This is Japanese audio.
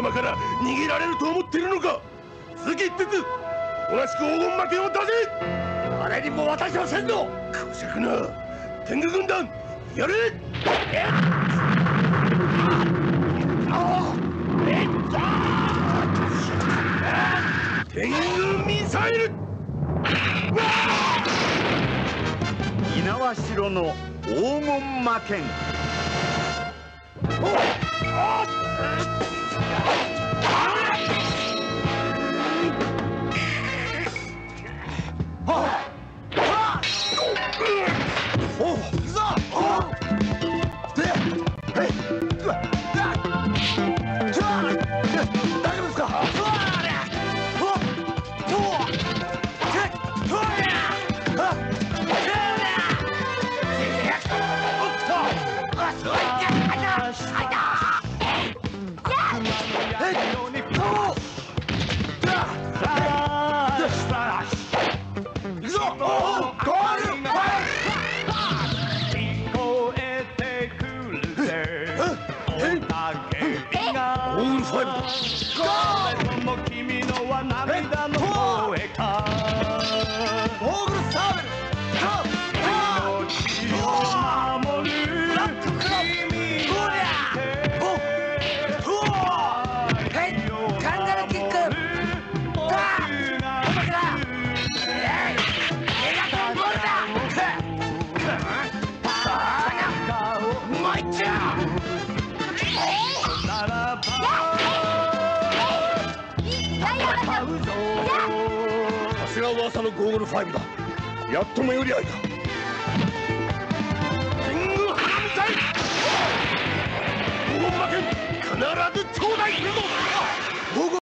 様から逃げられると思っ。てるのか次っ。てずなしく黄金魔剣を出せ。誰にも渡しませんぞこしゃくな。天狗軍団やれ。天狗ミサイル。猪苗代の黄金魔剣大丈夫ですか？ゴーグルファイブだ。やっと最寄り合いだ天狗花見祭黄金魔剣必ず頂戴するぞ。